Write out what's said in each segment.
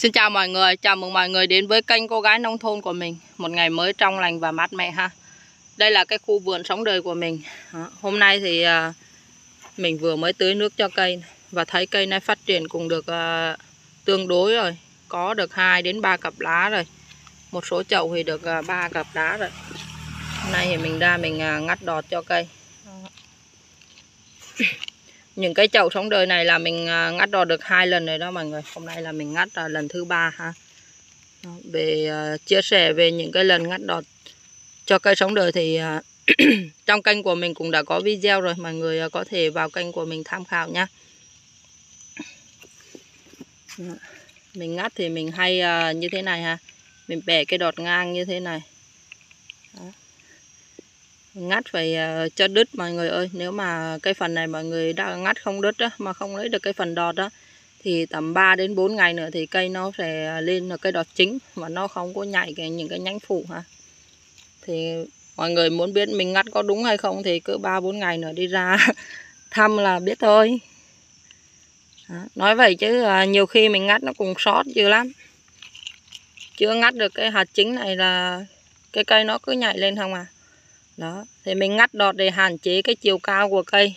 Xin chào mọi người, chào mừng mọi người đến với kênh Cô Gái Nông Thôn của mình. Một ngày mới trong lành và mát mẻ ha. Đây là cái khu vườn sống đời của mình. Đó. Hôm nay thì à, mình vừa mới tưới nước cho cây Và thấy cây này phát triển cũng được à, tương đối rồi. Có được 2 đến 3 cặp lá rồi. Một số chậu thì được à, uh, 3 cặp lá rồi. Hôm nay thì mình ra mình ngắt đọt cho cây những cái chậu sống đời này là mình à, ngắt đọt được hai lần rồi đó mọi người. Hôm nay là mình ngắt là lần thứ ba ha. Về uh, chia sẻ về những cái lần ngắt đọt cho cây sống đời thì uh, trong kênh của mình cũng đã có video rồi. Mọi người uh, có thể vào kênh của mình tham khảo nhé mình ngắt thì mình hay như thế này ha. Mình bẻ cái đọt ngang như thế này. Đó ngắt phải ờ, cho đứt mọi người ơi. Nếu mà cái phần này mọi người đã ngắt không đứt đó, mà không lấy được cái phần đọt đó thì tầm 3 đến 4 ngày nữa thì cây nó sẽ lên là cây đọt chính và nó không có nhảy cái những cái nhánh phụ ha thì mọi người muốn biết mình ngắt có đúng hay không thì cứ 3 4 ngày nữa đi ra thăm là biết thôi. Đó. nói vậy chứ ờ, nhiều khi mình ngắt nó cũng sót dữ lắm. Chưa ngắt được cái hạt chính này là cái cây nó cứ nhảy lên không à? Đó thì mình ngắt đọt để hạn chế cái chiều cao của cây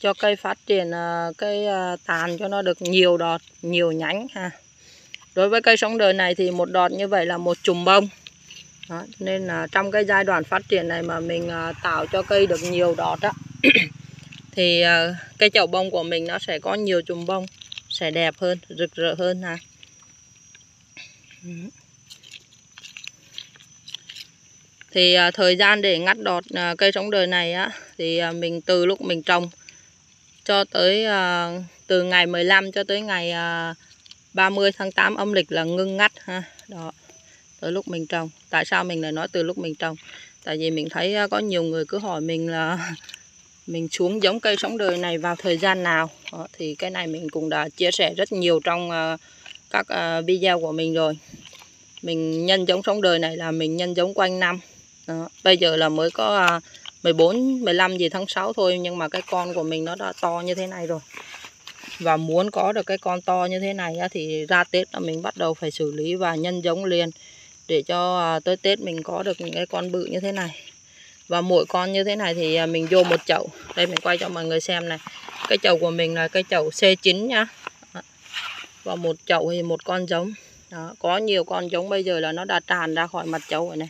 cho cây phát triển ờ, cái ờ, tàn cho nó được nhiều đọt nhiều nhánh ha. Đối với cây sống đời này thì một đọt như vậy là một chùm bông. Đó, nên là trong cái giai đoạn phát triển này mà mình ờ, tạo cho cây được nhiều đọt á thì cái cây chậu bông của mình nó sẽ có nhiều chùm bông sẽ đẹp hơn rực rỡ hơn ha. Thì à, thời gian để ngắt đọt à, cây sống đời này á thì à, mình từ lúc mình trồng cho tới à, từ ngày 15 cho tới ngày à, 30 tháng 8 âm lịch là ngưng ngắt ha. Đó tới lúc mình trồng. Tại sao mình lại nói từ lúc mình trồng? Tại vì mình thấy à, có nhiều người cứ hỏi mình là mình xuống giống cây sống đời này vào thời gian nào? Đó, thì cái này mình cũng đã chia sẻ rất nhiều trong uh, các uh, video của mình rồi. Mình nhân giống sống đời này là mình nhân giống quanh năm đó. Bây giờ là mới có à, 14, 15 gì tháng 6 thôi Nhưng mà cái con của mình nó đã to như thế này rồi. Và muốn có được cái con to như thế này Thì ra Tết là mình bắt đầu phải xử lý và nhân giống liền Để cho à, tới Tết mình có được những cái con bự như thế này. Và mỗi con như thế này thì à, mình vô một chậu. Đây mình quay cho mọi người xem này. Cái chậu của mình là cái chậu C9 nhá. Và một chậu thì một con giống. Đó, Có nhiều con giống bây giờ là nó đã tràn ra khỏi mặt chậu rồi này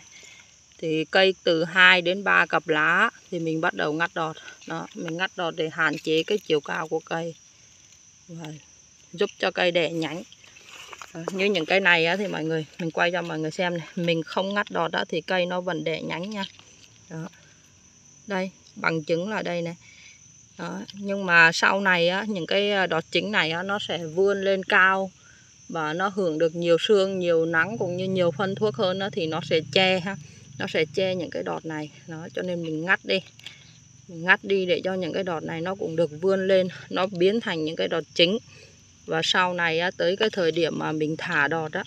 thì cây từ 2 đến 3 cặp lá thì mình bắt đầu ngắt đọt. Đó mình ngắt đọt để hạn chế cái chiều cao của cây. Và giúp cho cây đẻ nhánh. À, như những cây này á, thì mọi người mình quay cho mọi người xem này. Mình không ngắt đọt đó thì cây nó vẫn đẻ nhánh nha. Đó. đây bằng chứng là đây này. Đó. nhưng mà sau này á, những cái ờ, đọt chính này á, nó sẽ vươn lên cao và nó hưởng được nhiều sương nhiều nắng cũng như nhiều phân thuốc hơn đó, thì nó sẽ che ha nó sẽ che những cái đọt này. Nó cho nên mình ngắt đi. Mình ngắt đi để cho những cái đọt này nó cũng được vươn lên, nó biến thành những cái đọt chính. Và sau này tới cái thời điểm mà mình thả đọt á,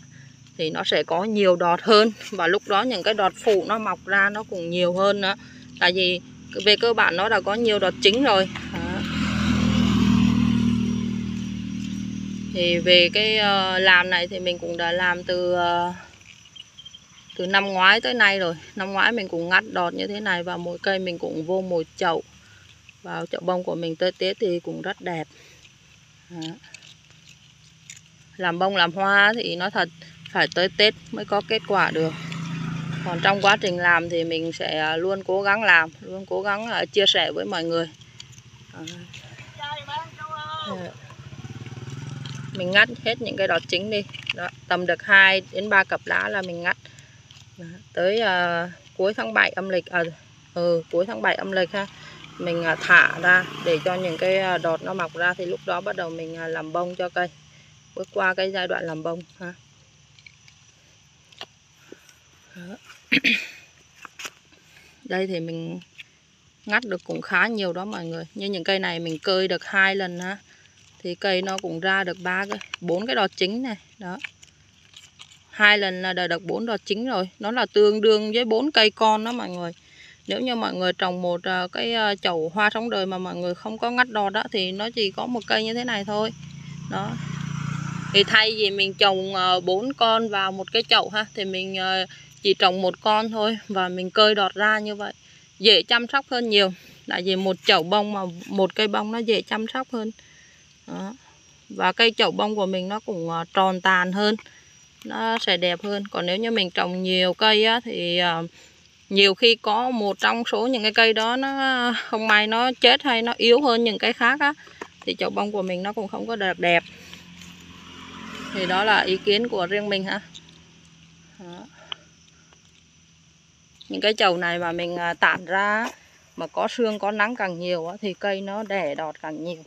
thì nó sẽ có nhiều đọt hơn. Và lúc đó những cái đọt phụ nó mọc ra nó cũng nhiều hơn nữa. Tại vì về cơ bản nó đã có nhiều đọt chính rồi. Đó. thì về cái ờ, làm này thì mình cũng đã làm từ ờ, từ năm ngoái tới nay rồi. Năm ngoái mình cũng ngắt đọt như thế này và mỗi cây mình cũng vô một chậu. Vào chậu bông của mình tới tết thì cũng rất đẹp. Đó. làm bông làm hoa thì nó thật phải tới tết mới có kết quả được. Còn trong quá trình làm thì mình sẽ luôn cố gắng làm luôn cố gắng à, chia sẻ với mọi người. Đó. Dạ. mình ngắt hết những cái đọt chính đi. Đó, tầm được 2 đến 3 cặp lá là mình ngắt tới uh, cuối tháng 7 âm lịch à, ừ, cuối tháng 7 âm lịch ha mình uh, thả ra để cho những cái à, đọt nó mọc ra thì lúc đó bắt đầu mình uh, làm bông cho cây bước qua cái giai đoạn làm bông ha. Đây thì mình ngắt được cũng khá nhiều đó mọi người. Như những cây này mình cơi được hai lần ha thì cây nó cũng ra được ba cái bốn cái đọt chính này đó hai lần là đã được bốn đọt chính rồi. Nó là tương đương với bốn cây con đó mọi người. Nếu như mọi người trồng một à, cái à, chậu hoa sống đời mà mọi người không có ngắt đọt đó thì nó chỉ có một cây như thế này thôi. Đó. Thì thay vì mình trồng à, bốn con vào một cái chậu ha, thì mình chỉ trồng một con thôi và mình cơi đọt ra như vậy. Dễ chăm sóc hơn nhiều. Tại vì một chậu bông mà, một cây bông nó dễ chăm sóc hơn. Đó. và cây chậu bông của mình nó cũng tròn tàn hơn nó sẽ đẹp hơn còn nếu như mình trồng nhiều cây á, thì ờ, nhiều khi có một trong số những cái cây đó nó không may nó chết hay nó yếu hơn những cái khác á thì chậu bông của mình nó cũng không có đẹp đẹp thì đó là ý kiến của riêng mình ha đó. những cái chậu này mà mình ờ, tản ra mà có sương có nắng càng nhiều á thì cây nó đẻ đọt càng nhiều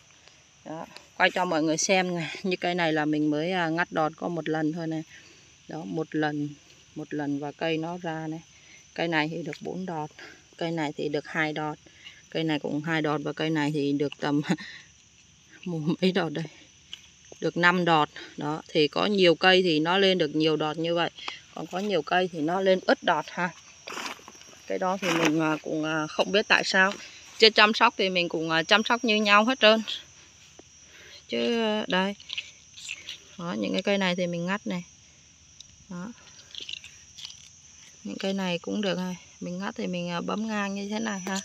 đó quay cho mọi người xem này. Như cây này là mình mới à, ngắt đọt có một lần thôi này. Đó, một lần một lần và cây nó ra này. Cây này thì được 4 đọt, cây này thì được hai đọt. Cây này cũng hai đọt và cây này thì được tầm mấy đọt đây. Được 5 đọt. Đó, thì có nhiều cây thì nó lên được nhiều đọt như vậy. Còn có nhiều cây thì nó lên ít đọt ha. Cái đó thì mình à, cũng à, không biết tại sao. Chứ chăm sóc thì mình cũng chăm sóc như nhau hết trơn chứ đây. Đó, những cái cây này thì mình ngắt này. Đó. những cây này cũng được rồi mình ngắt thì mình à, bấm ngang như thế này ha.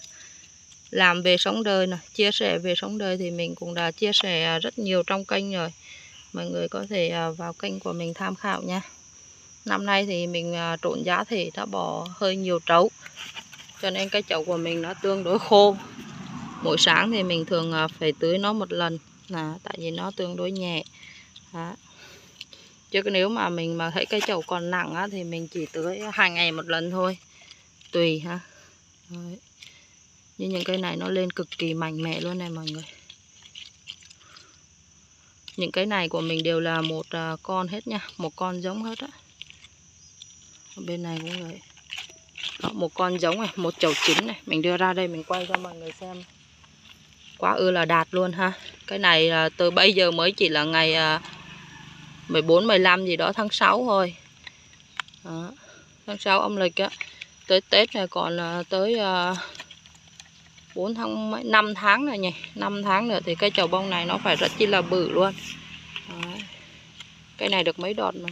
Làm về sống đời này chia sẻ về sống đời thì mình cũng đã chia sẻ à, rất nhiều trong kênh rồi. Mọi người có thể à, vào kênh của mình tham khảo nha. Năm nay thì mình trộn giá thể đã bỏ hơi nhiều trấu cho nên cái chậu của mình nó tương đối khô. Mỗi sáng thì mình thường phải tưới nó một lần là tại vì nó tương đối nhẹ. Đó. chứ nếu mà mình mà thấy cái chậu còn nặng á, thì mình chỉ tưới hai ngày một lần thôi. Tùy ha. Đấy. như những cây này nó lên cực kỳ mạnh mẽ luôn này mọi người. Những cái này của mình đều là một à, con hết nha. Một con giống hết á. Bên này cũng vậy. Đó, một con giống này một chậu chín này. Mình đưa ra đây mình quay cho mọi người xem quá ư là đạt luôn ha. Cái này là từ bây giờ mới chỉ là ngày à, 14 15 gì đó tháng 6 thôi. Đó. tháng 6 âm lịch á. Tới Tết này còn tới à, 4 tháng 5 tháng rồi nhỉ. 5 tháng nữa thì cái chầu bông này nó phải rất chi là bự luôn. Đó. cái này được mấy đọt mà?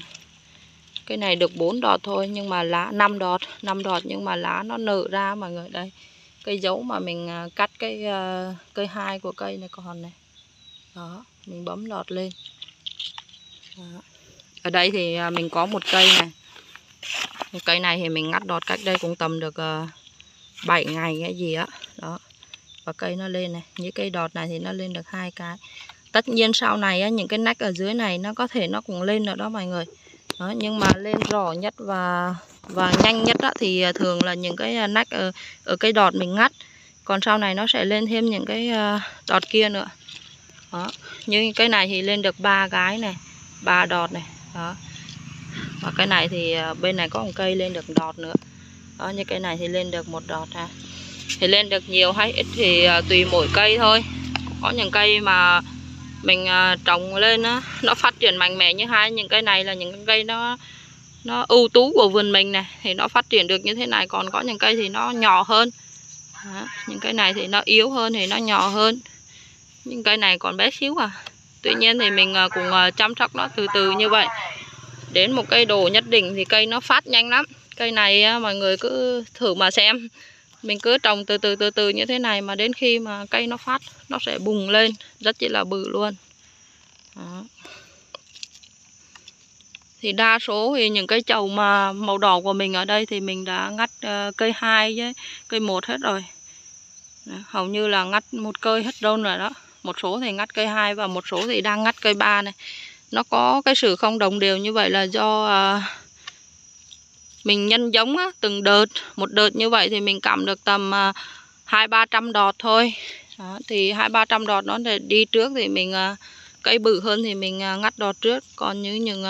Cái này được 4 đọt thôi nhưng mà lá 5 đọt 5 đọt nhưng mà lá nó nở ra mọi người, đây cây dấu mà mình à, cắt cái uh, cây hai của cây này còn này. Đó mình bấm đọt lên. Đó. ở đây thì à, mình có một cây này. Một cây này thì mình ngắt đọt cách đây cũng tầm được uh, 7 ngày cái gì á. Đó. Và cây nó lên này. Những cây đọt này thì nó lên được hai cái. Tất nhiên sau này á, những cái nách ở dưới này nó có thể nó cũng lên nữa đó mọi người đó, nhưng mà lên rõ nhất và và nhanh nhất á, thì à, thường là những cái à, nách ở, ở cây đọt mình ngắt. Còn sau này nó sẽ lên thêm những cái à, đọt kia nữa. Đó như cái này thì lên được ba cái này ba đọt này. Đó. Và cái này thì bên này có một cây lên được đọt nữa. Đó như cái này thì lên được một đọt ha. Thì lên được nhiều hay ít thì tùy mỗi cây thôi. Có những cây mà mình à, trồng lên nó nó phát triển mạnh mẽ như hai những cây này là những cây nó nó ưu tú của vườn mình này thì nó phát triển được như thế này. Còn có những cây thì nó nhỏ hơn. Đó, những cây này thì nó yếu hơn thì nó nhỏ hơn. Những cây này còn bé xíu à. Tuy nhiên thì mình à, cũng à, chăm sóc nó từ từ như vậy. Đến một cây đồ nhất định thì cây nó phát nhanh lắm. Cây này mọi người cứ thử mà xem mình cứ trồng từ từ từ từ như thế này mà đến khi mà cây nó phát nó sẽ bùng lên. Rất chỉ là bự luôn. Đó. thì đa số thì những cái chậu mà màu đỏ của mình ở đây thì mình đã ngắt uh, cây hai với cây một hết rồi. Đó, hầu như là ngắt một cây hết đâu rồi đó. Một số thì ngắt cây hai và một số thì đang ngắt cây ba này. Nó có cái sự không đồng đều như vậy là do uh, mình nhân giống á, từng đợt một đợt như vậy thì mình cầm được tầm à, hai ba trăm đọt thôi. Đó, thì hai ba trăm đọt nó để đi trước thì mình à, cây bự hơn thì mình à, ngắt đọt trước. Còn như những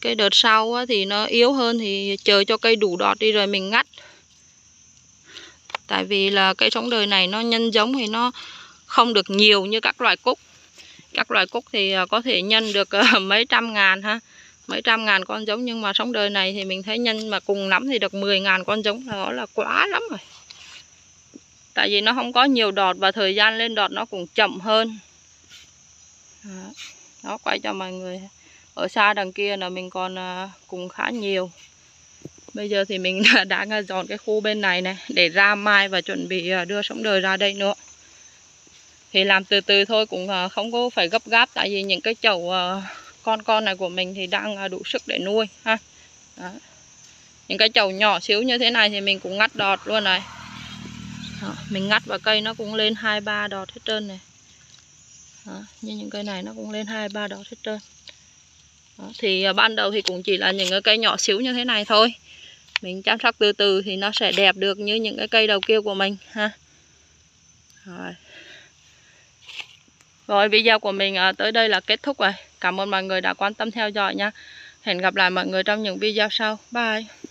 cái đợt sau á, thì nó yếu hơn thì chờ cho cây đủ đọt đi rồi mình ngắt. Tại vì là cây sống đời này nó nhân giống thì nó không được nhiều như các loại cúc. Các loại cúc thì có thể nhân được mấy trăm ngàn ha mấy trăm ngàn con giống nhưng mà sống đời này thì mình thấy nhân mà cùng lắm thì được 10 ngàn con giống đó là quá lắm rồi. Tại vì nó không có nhiều đọt và thời gian lên đọt nó cũng chậm hơn. Đó, đó quay cho mọi người ở xa đằng kia là mình còn à, cùng cũng khá nhiều. Bây giờ thì mình đã à, dọn cái khu bên này này để ra mai và chuẩn bị à, đưa sống đời ra đây nữa. Thì làm từ từ thôi cũng không có phải gấp gáp tại vì những cái chậu con con này của mình thì đang à, đủ sức để nuôi, ha Đó. những cái chậu nhỏ xíu như thế này thì mình cũng ngắt đọt luôn này Đó. mình ngắt và cây nó cũng lên hai, ba đọt hết trơn này Đó. như những cây này nó cũng lên hai, ba đọt hết trơn Đó. thì à, ban đầu thì cũng chỉ là những cái cây nhỏ xíu như thế này thôi mình chăm sóc từ từ thì nó sẽ đẹp được như những cái cây đầu kia của mình, ha rồi rồi video của mình à, tới đây là kết thúc rồi. Cảm ơn mọi người đã quan tâm theo dõi nha. Hẹn gặp lại mọi người trong những video sau. Bye.